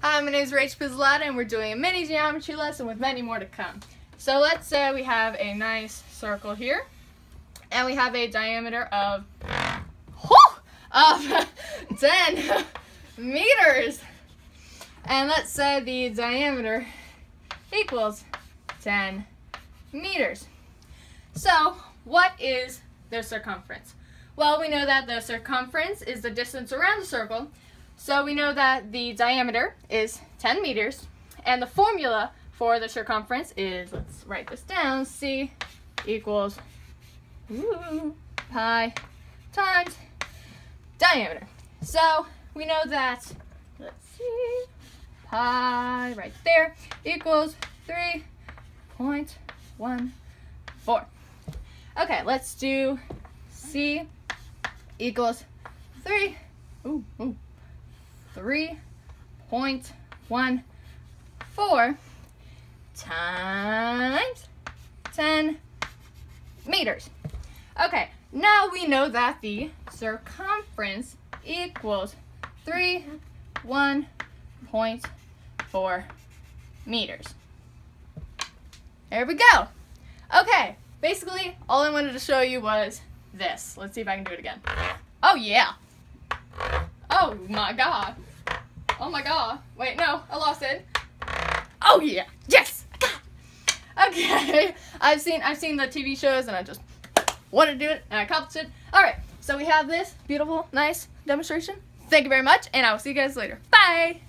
Hi, my name is Rach Pizzolata, and we're doing a mini geometry lesson with many more to come. So let's say we have a nice circle here, and we have a diameter of, of 10 meters. And let's say the diameter equals 10 meters. So what is the circumference? Well, we know that the circumference is the distance around the circle, so we know that the diameter is 10 meters, and the formula for the circumference is, let's write this down, C equals pi times diameter. So we know that, let's see, pi right there equals 3.14. Okay, let's do C equals 3. Ooh, ooh. 3.14 times 10 meters. Okay, now we know that the circumference equals 3.1.4 meters. There we go. Okay, basically all I wanted to show you was this. Let's see if I can do it again. Oh yeah. Oh my god. Oh my god. Wait, no, I lost it. Oh yeah. Yes. Okay. I've seen I've seen the TV shows and I just wanted to do it and I accomplished it. Alright, so we have this beautiful, nice demonstration. Thank you very much, and I will see you guys later. Bye!